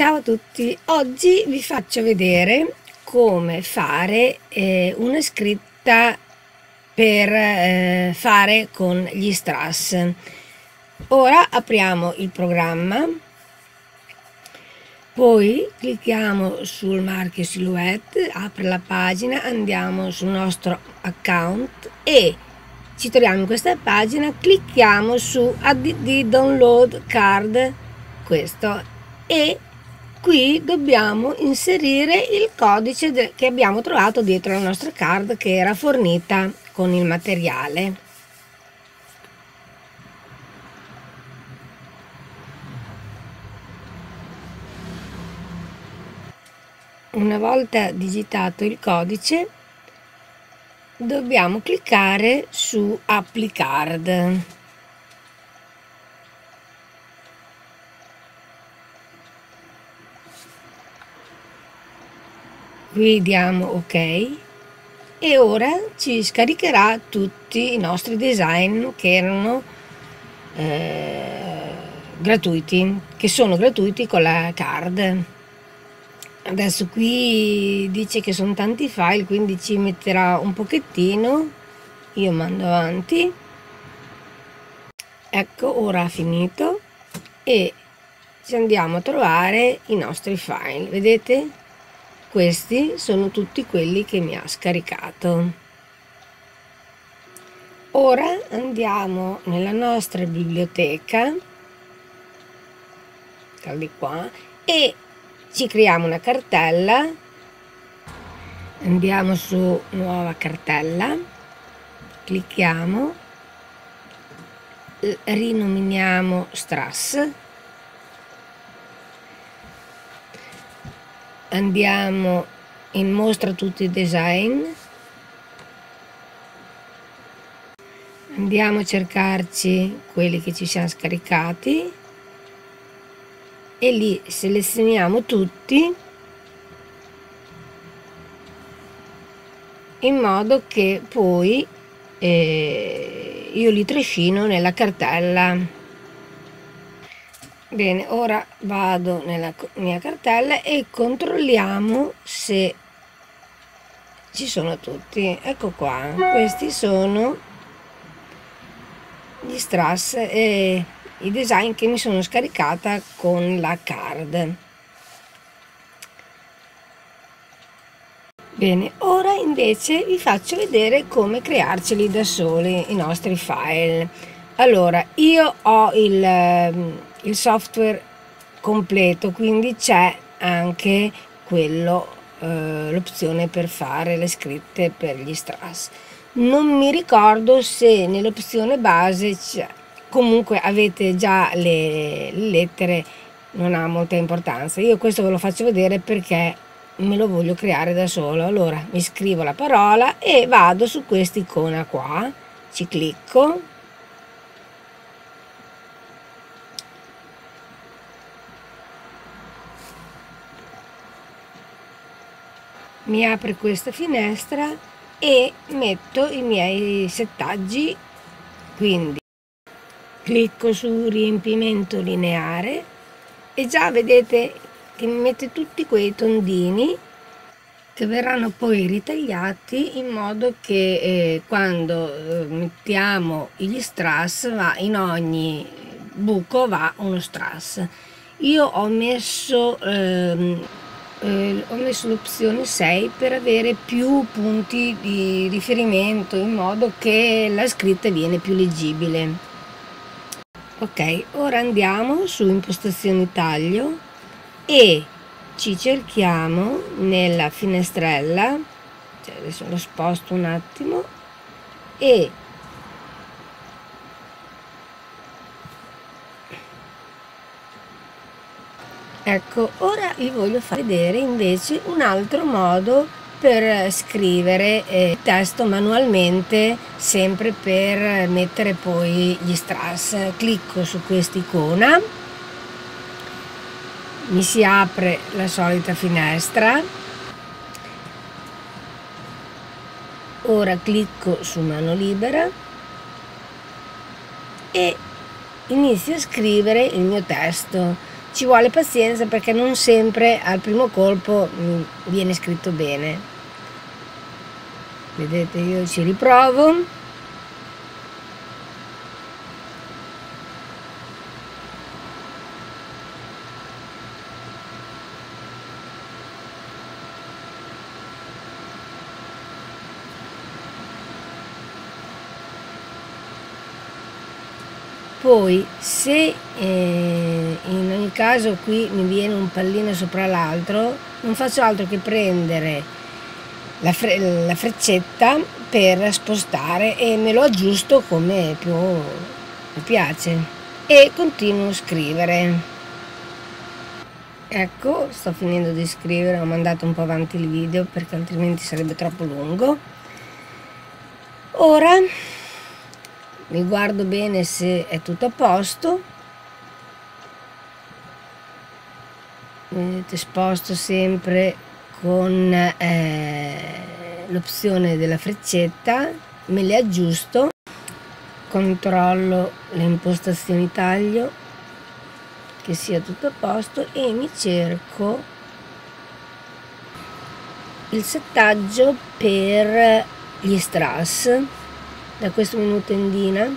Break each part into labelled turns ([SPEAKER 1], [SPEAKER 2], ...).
[SPEAKER 1] Ciao a tutti, oggi vi faccio vedere come fare eh, una scritta per eh, fare con gli strass. Ora apriamo il programma, poi clicchiamo sul marchio Silhouette, apre la pagina, andiamo sul nostro account e ci troviamo in questa pagina, clicchiamo su ADD Download Card, questo, e qui dobbiamo inserire il codice che abbiamo trovato dietro la nostra card che era fornita con il materiale. Una volta digitato il codice dobbiamo cliccare su Applicard. Qui diamo ok. E ora ci scaricherà tutti i nostri design che erano eh, gratuiti che sono gratuiti con la card. Adesso qui dice che sono tanti file quindi ci metterà un pochettino. Io mando avanti. Ecco ora ha finito. E ci andiamo a trovare i nostri file vedete questi sono tutti quelli che mi ha scaricato. Ora andiamo nella nostra biblioteca, di qua, e ci creiamo una cartella. Andiamo su nuova cartella, clicchiamo, rinominiamo Strass andiamo in mostra tutti i design. Andiamo a cercarci quelli che ci siamo scaricati. E li selezioniamo tutti in modo che poi eh, io li trascino nella cartella Bene, ora vado nella mia cartella e controlliamo se ci sono tutti. Ecco qua, questi sono gli strass e i design che mi sono scaricata con la card. Bene, ora invece vi faccio vedere come crearceli da soli i nostri file. Allora, io ho il il software completo quindi c'è anche quello eh, l'opzione per fare le scritte per gli strass. Non mi ricordo se nell'opzione base c'è comunque avete già le, le lettere non ha molta importanza. Io questo ve lo faccio vedere perché me lo voglio creare da solo. Allora mi scrivo la parola e vado su questa icona qua ci clicco mi apre questa finestra e metto i miei settaggi quindi clicco su riempimento lineare e già vedete che mi mette tutti quei tondini che verranno poi ritagliati in modo che eh, quando eh, mettiamo gli strass va in ogni buco va uno strass. Io ho messo ehm, eh, ho messo l'opzione 6 per avere più punti di riferimento in modo che la scritta viene più leggibile. Ok ora andiamo su impostazioni taglio e ci cerchiamo nella finestrella cioè adesso lo sposto un attimo e Ecco, ora vi voglio far vedere invece un altro modo per scrivere eh, testo manualmente sempre per mettere poi gli strass. Clicco su questa icona mi si apre la solita finestra. Ora clicco su mano libera e inizio a scrivere il mio testo ci vuole pazienza perché non sempre al primo colpo viene scritto bene. Vedete io ci riprovo poi se eh, in ogni caso qui mi viene un pallino sopra l'altro non faccio altro che prendere la, fre la freccetta per spostare e me lo aggiusto come più mi piace. E continuo a scrivere. Ecco sto finendo di scrivere ho mandato un po' avanti il video perché altrimenti sarebbe troppo lungo. Ora mi guardo bene se è tutto a posto. Vedete sposto sempre con eh, l'opzione della freccetta. Me le aggiusto. Controllo le impostazioni taglio che sia tutto a posto e mi cerco il settaggio per gli strass da questo menu tendina.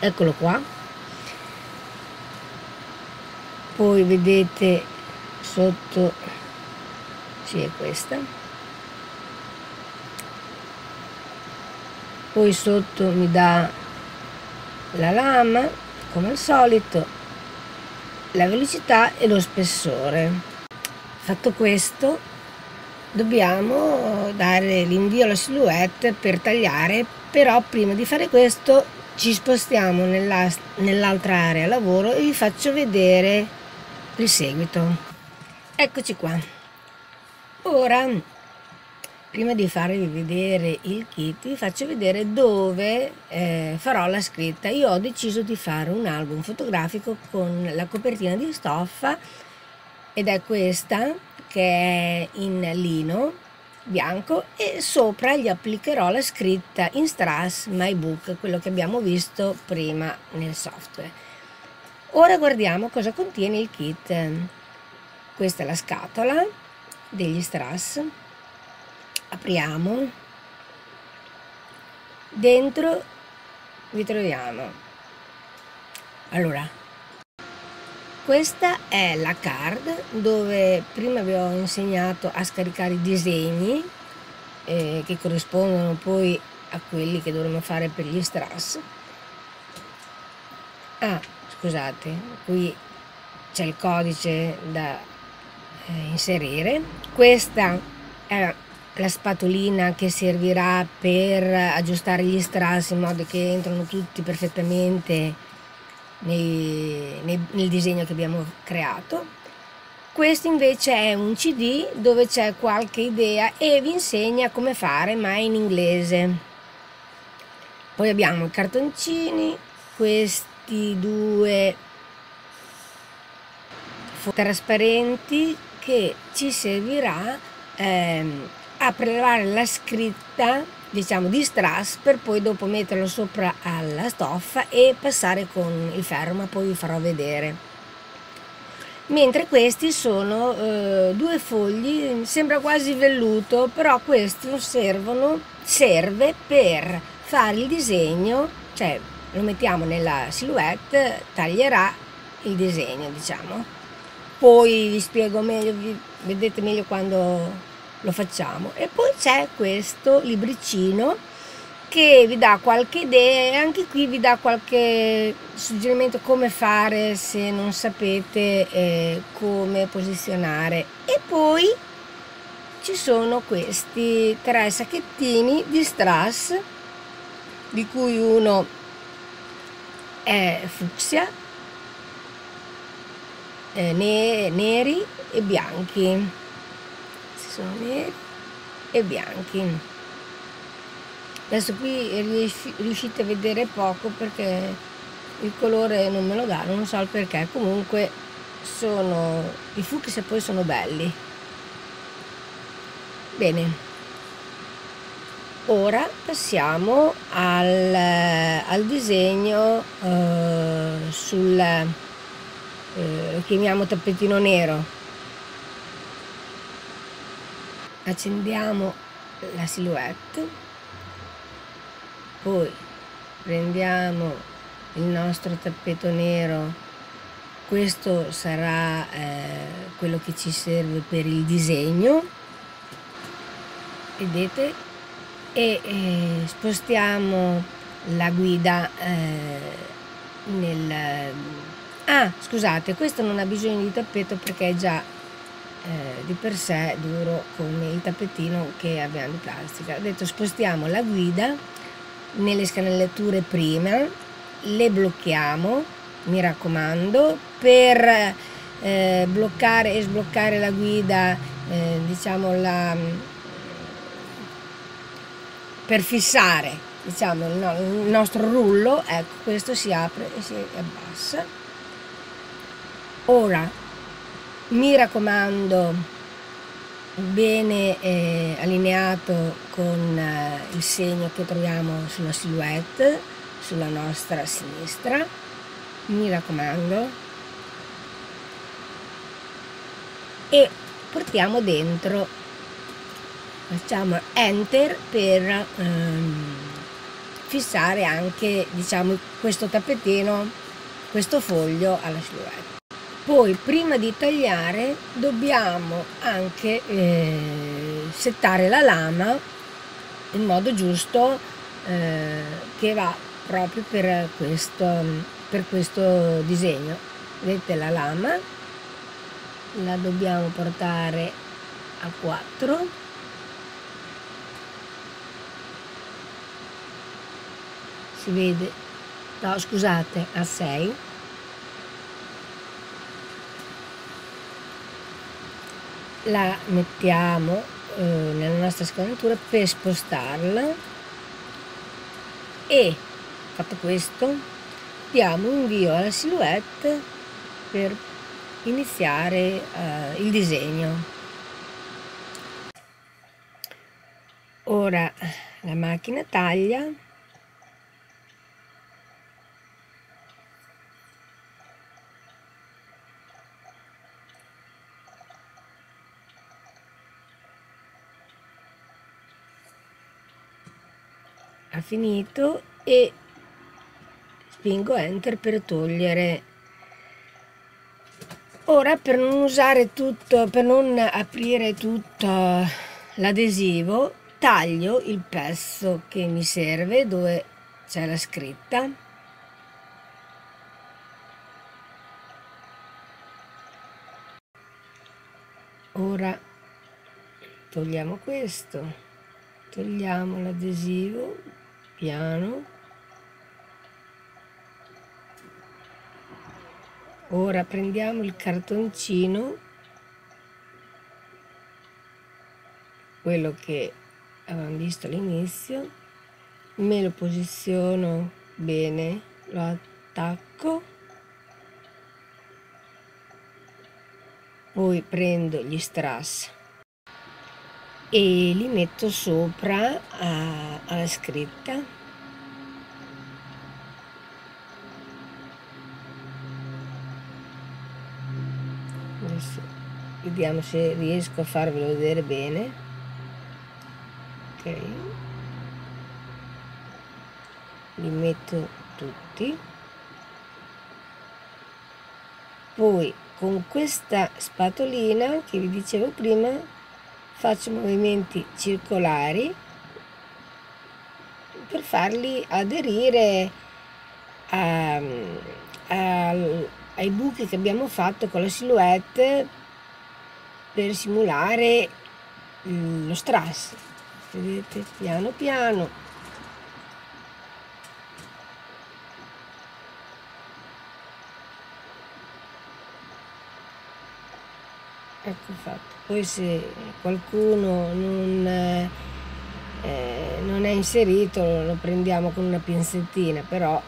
[SPEAKER 1] Eccolo qua. Poi vedete sotto sì è questa. Poi sotto mi dà la lama come al solito la velocità e lo spessore. Fatto questo dobbiamo dare l'invio alla silhouette per tagliare però prima di fare questo ci spostiamo nell'altra nell area lavoro e vi faccio vedere il seguito. Eccoci qua. Ora prima di farvi vedere il kit vi faccio vedere dove eh, farò la scritta. Io ho deciso di fare un album fotografico con la copertina di stoffa ed è questa che è in lino bianco e sopra gli applicherò la scritta in strass my book quello che abbiamo visto prima nel software. Ora guardiamo cosa contiene il kit. Questa è la scatola degli strass. Apriamo. Dentro vi troviamo. Allora questa è la card dove prima vi ho insegnato a scaricare i disegni eh, che corrispondono poi a quelli che dovremo fare per gli strass. Ah, scusate, qui c'è il codice da eh, inserire. Questa è la spatolina che servirà per aggiustare gli strass in modo che entrano tutti perfettamente nei, nei, nel disegno che abbiamo creato. Questo invece è un CD dove c'è qualche idea e vi insegna come fare, ma in inglese. Poi abbiamo i cartoncini, questi due trasparenti che ci servirà ehm, a prelevare la scritta diciamo di strass per poi dopo metterlo sopra alla stoffa e passare con il ferro ma poi vi farò vedere. Mentre questi sono eh, due fogli sembra quasi velluto però questo servono serve per fare il disegno cioè lo mettiamo nella silhouette taglierà il disegno diciamo. Poi vi spiego meglio vi vedete meglio quando lo facciamo. E poi c'è questo libricino che vi dà qualche idea e anche qui vi dà qualche suggerimento come fare se non sapete eh, come posizionare. E poi ci sono questi tre sacchettini di strass di cui uno è fucsia eh, ne neri e bianchi neri e bianchi. Adesso qui riuscite a vedere poco perché il colore non me lo dà non so il perché. Comunque sono i fucsia poi sono belli. Bene. Ora passiamo al, al disegno eh, sul eh, lo chiamiamo tappetino nero accendiamo la silhouette poi prendiamo il nostro tappeto nero. Questo sarà eh, quello che ci serve per il disegno. Vedete? E eh, spostiamo la guida eh, nel ah scusate questo non ha bisogno di tappeto perché è già eh, di per sé duro con il tappetino che abbiamo di plastica. Ho detto spostiamo la guida nelle scanellature prima le blocchiamo mi raccomando per eh, bloccare e sbloccare la guida eh, diciamo la per fissare diciamo il, no, il nostro rullo ecco questo si apre e si abbassa. Ora mi raccomando bene eh, allineato con eh, il segno che troviamo sulla silhouette sulla nostra sinistra. Mi raccomando. E portiamo dentro. Facciamo enter per ehm, fissare anche diciamo questo tappetino questo foglio alla silhouette poi prima di tagliare dobbiamo anche eh, settare la lama in modo giusto eh, che va proprio per questo, per questo disegno. Vedete la lama? La dobbiamo portare a 4 si vede? No scusate a 6 la mettiamo eh, nella nostra scannatura per spostarla. E fatto questo diamo un invio alla silhouette per iniziare eh, il disegno. Ora la macchina taglia finito e spingo enter per togliere. Ora per non usare tutto per non aprire tutto l'adesivo taglio il pezzo che mi serve dove c'è la scritta. Ora togliamo questo togliamo l'adesivo piano. Ora prendiamo il cartoncino quello che avevamo visto all'inizio. Me lo posiziono bene lo attacco. Poi prendo gli strass e li metto sopra a, alla scritta. Adesso vediamo se riesco a farvelo vedere bene. Ok. Li metto tutti. Poi con questa spatolina che vi dicevo prima faccio movimenti circolari per farli aderire a, a, ai buchi che abbiamo fatto con la silhouette per simulare lo strass. Vedete? Piano piano ecco fatto poi se qualcuno non, eh, non è inserito lo prendiamo con una pinzettina però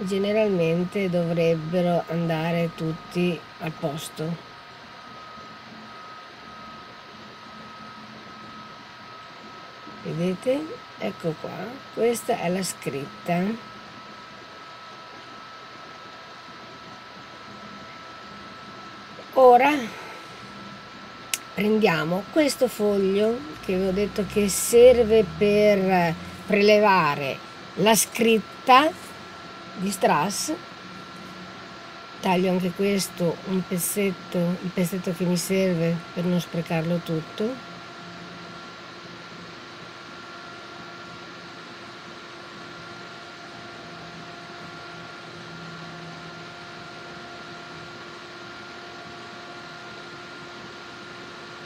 [SPEAKER 1] generalmente dovrebbero andare tutti al posto. Vedete? Ecco qua. Questa è la scritta. Ora prendiamo questo foglio che vi ho detto che serve per prelevare la scritta di strass. Taglio anche questo un pezzetto il pezzetto che mi serve per non sprecarlo tutto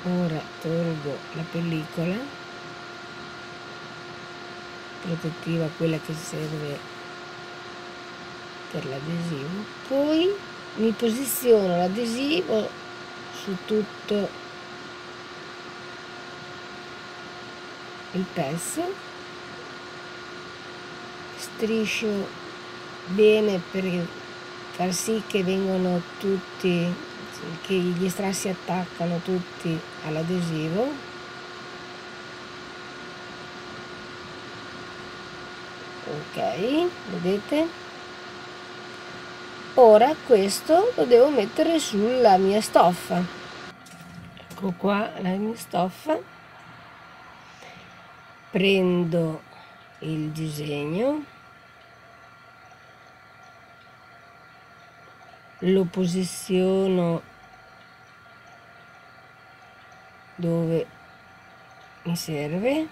[SPEAKER 1] ora tolgo la pellicola protettiva quella che serve per l'adesivo. Poi mi posiziono l'adesivo su tutto il pezzo. Striscio bene per far sì che vengano tutti che gli strassi si attaccano tutti all'adesivo. Ok vedete? Ora questo lo devo mettere sulla mia stoffa. Ecco qua la mia stoffa. Prendo il disegno lo posiziono dove mi serve.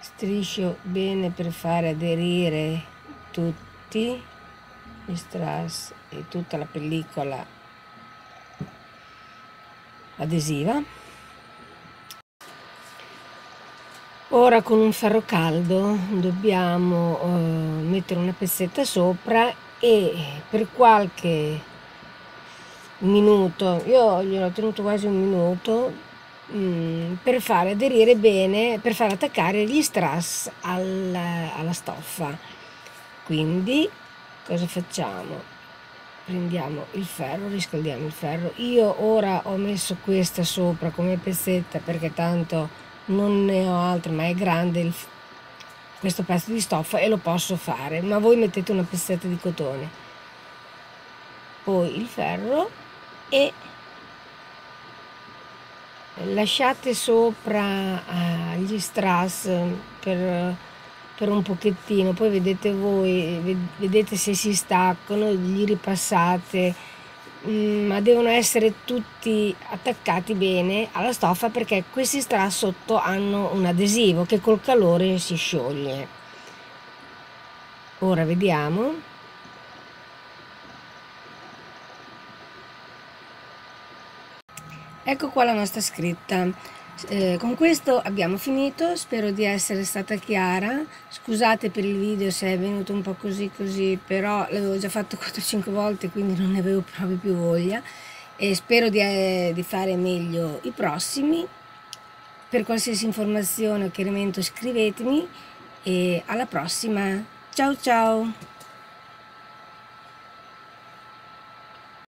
[SPEAKER 1] Striscio bene per fare aderire tutti gli strass e tutta la pellicola adesiva ora con un ferro caldo dobbiamo uh, mettere una pezzetta sopra e per qualche minuto, io gliel'ho tenuto quasi un minuto, mh, mm, per far aderire bene, per far attaccare gli strass alla, alla stoffa. Quindi cosa facciamo? Prendiamo il ferro, riscaldiamo il ferro. Io ora ho messo questa sopra come pezzetta perché tanto non ne ho altre, ma è grande il, questo pezzo di stoffa e lo posso fare. Ma voi mettete una pezzetto di cotone poi il ferro e lasciate sopra uh, gli strass per, per, un pochettino. Poi vedete voi vedete se si staccano gli ripassate ma devono essere tutti attaccati bene alla stoffa perché questi strass sotto hanno un adesivo che col calore si scioglie. Ora vediamo. Ecco qua la nostra scritta eh, con questo abbiamo finito spero di essere stata chiara. Scusate per il video se è venuto un po' così così però l'avevo già fatto 4-5 volte quindi non ne avevo proprio più voglia. E spero di, eh, di fare meglio i prossimi. Per qualsiasi informazione o chiarimento scrivetemi. E alla prossima. Ciao ciao